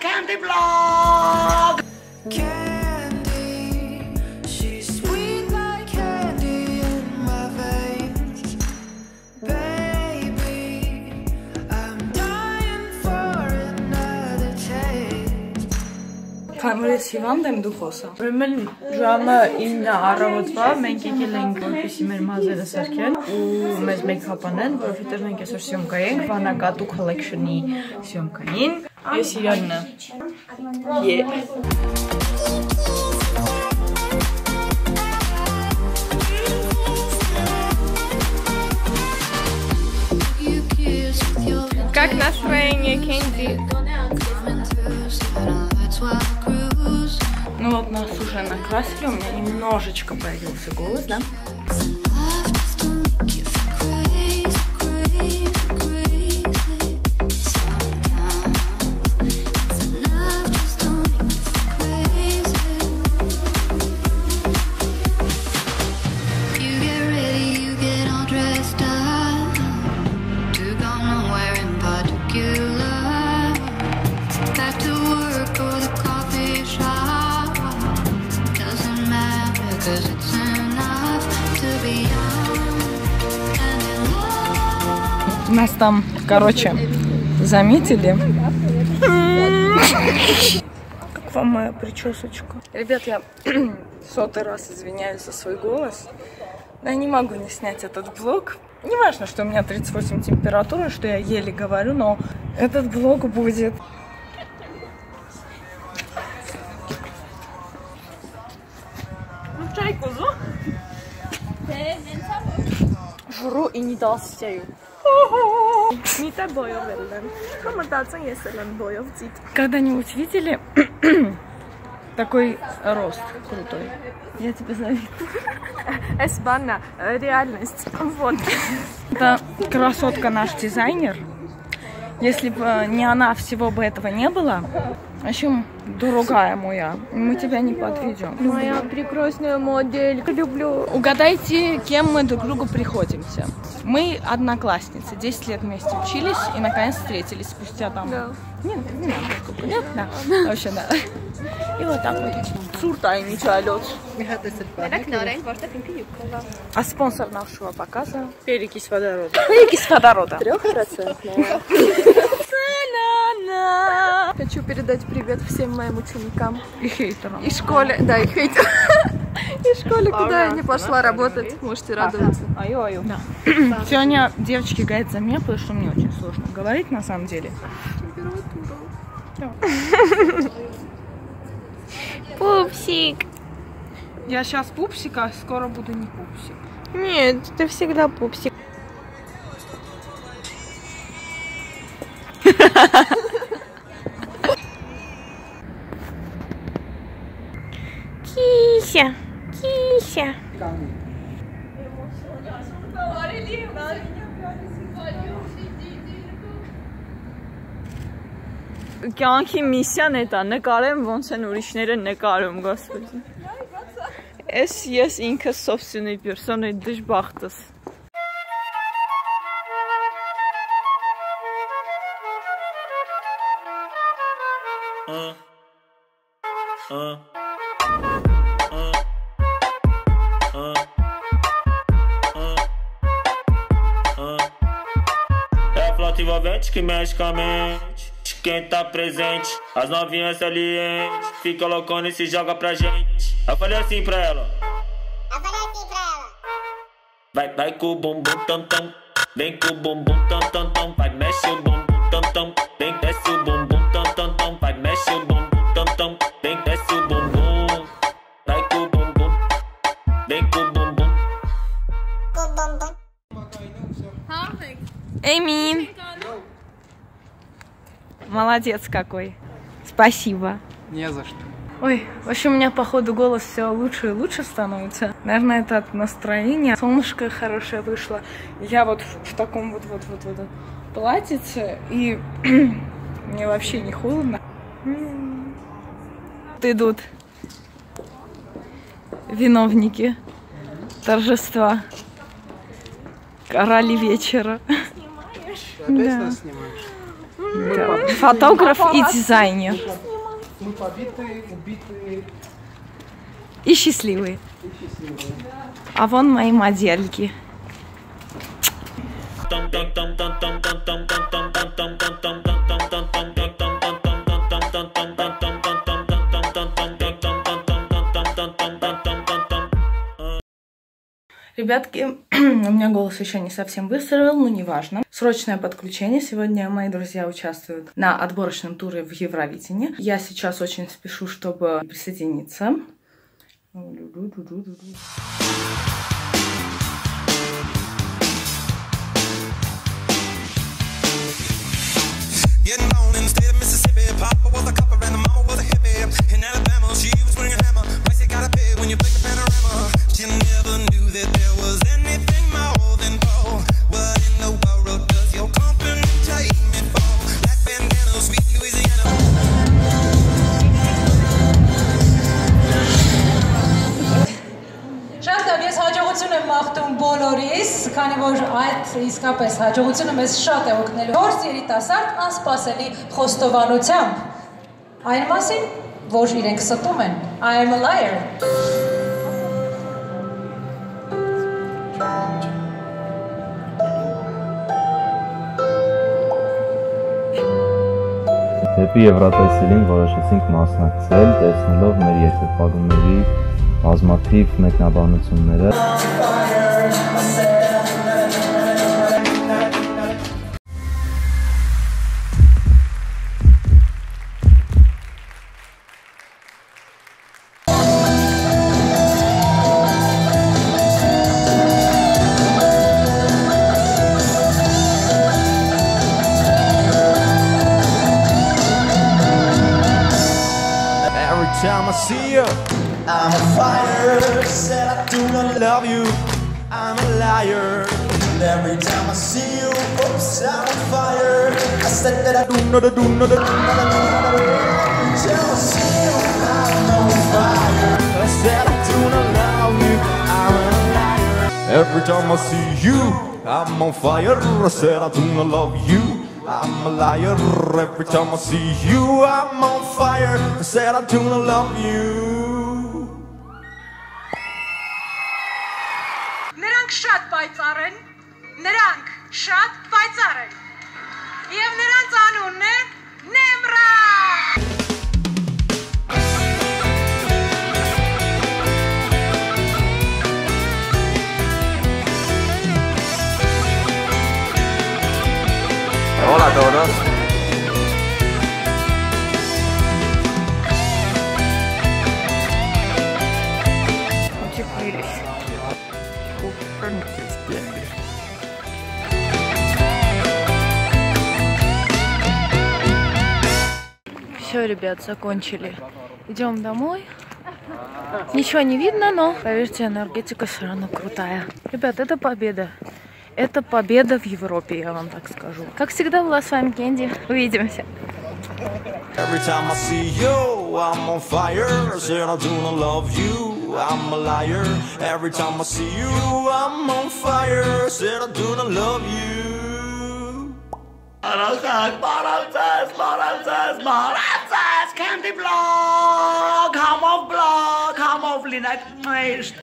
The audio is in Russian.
Candy Blog! Candy, she's sweet like candy in my veins. Baby, I'm dying for another taste. Կամերից հիվանդ եմ դու խոսա։ Ուրեմն ժամը 9 առավոտվա մենք եկել ենք որպեսի մեր մազերը սարքեն ու մեզ մեյքափ անեն, որովհետև մենք այսօր սյոմկա ենք Վանագատու collection-ի սյոմկային։ Ես Իրաննա։ Yeah. You kiss with your Как настроение, Кенди? satellites while I cruise. Ну вот нас уже накрасили, у меня немножечко появился голос, да? Нас там, короче, заметили. Как вам моя причесочка? Ребят, я сотый раз извиняюсь за свой голос. Но я не могу не снять этот блог. Не важно, что у меня 38 температура, что я еле говорю, но этот влог будет... Ну, чай, кузу. Жру и не дал сею. Мита Боев Эллен. Есть Эллен Боев Когда-нибудь видели такой рост крутой? Я тебе завидую. Эсбана, э, реальность. Вот. Это красотка наш дизайнер. Если бы э, не она, всего бы этого не было. В общем, дорогая моя, мы тебя не подведем. Моя прекрасная модель. Люблю. Угадайте, кем мы друг другу приходимся. Мы одноклассницы, 10 лет вместе учились и наконец встретились спустя там... Да. Не, не надо сколько лет, да. Вообще, да. И вот так вот. Цуртай мечалет. А спонсор нашего показа? Перекись водорода։ Перекись водорода. Лена! Хочу передать привет всем моим ученикам. И хейтерам. И школе, да, и хейтерам. И школе, куда я не пошла работать, можете радоваться. Այո, այո. Сегодня девочки гайд за меня, потому что мне очень сложно говорить на самом деле. Пупсик. Я сейчас пупсик, а скоро буду не пупсик. Нет, ты всегда пупсик. Կիշա, կիշա։ Կյանքի միսիան է տա, նկարեմ ոնց են ուրիշները նկարում, գոսպոտ։ Ես ես ինքս սովսյունի պիրսոն է դժբախտս։ assunto envolvente que mexe com a mente. Quem tá presente, as novinhas salientes, fica loucona e se joga pra gente. Eu falei assim pra ela. Eu falei assim pra ela. Vai, vai com o bumbum tam tam, vem com o bumbum tam tam tam, vai mexe o bumbum tam tam, vem desce o bumbum tam tam tam, vai mexe o bumbum tam tam, vem desce o bumbum, vai com o bumbum, vem com o bumbum, com o bumbum. Em mim. Молодец какой. Спасибо. Не за что. Ой, в общем, у меня по ходу голос все лучше и лучше становится. Наверное, это от настроения. Солнышко хорошее вышло. Я вот в, в таком вот вот вот вот платьице, и мне вообще не холодно. Идут виновники торжества. Короли вечера. Ты опять Да. нас снимаешь? Да. Фотограф и дизайнер. Мы побитые, убитые. И счастливые. А вон мои модельки. Ребятки, у меня голос еще не совсем выздоровел, но неважно. Срочное подключение. Сегодня мои друзья участвуют на отборочном туре в Евровидении. Я сейчас очень спешу, чтобы присоединиться. Getting was a copper and mama was a hippie. In Alabama, she was swinging a hammer. Լավ, ես հաջողություն եմ մաղթում բոլորիս, քանի որ այդ իսկապես հաջողությունը մեզ շատ է օգնելու։ Որս երիտասարդ անսպասելի խոստովանությամբ այն մասին, որ իրենք ստում են։ I am a liar։ Դեպի Եվրատեսիլին որոշեցինք մասնակցել, տեսնելով մեր երկրպագուների բազմաթիվ մեկնաբանությունները։ time I see you, I'm a fire. I said I do not love you, I'm a liar. And every time I see you, oops, I'm on fire. I said that I do not, do not, do not, do not. I see you, I'm on fire. I said I do not love you, I'm a liar. Every time I see you, I'm on fire. I said I do not love you. I'm a liar. Every time I see you, I'm on fire. I said I do not love you. Նրանք շատ պայծառ են։ Եվ նրանց անունն է ребят, закончили. Идем домой. Ничего не видно, но, поверьте, энергетика все равно крутая. Ребят, это победа. Это победа в Европе, я вам так скажу. Как всегда была с вами Кенди. Увидимся. Every time I see you, I'm on fire. Said I do not love you, I'm a liar. Every time I see you, I'm on fire. Said I do not love you. Maracas, maracas, maracas, maracas, candy block, ham of block, ham of linek,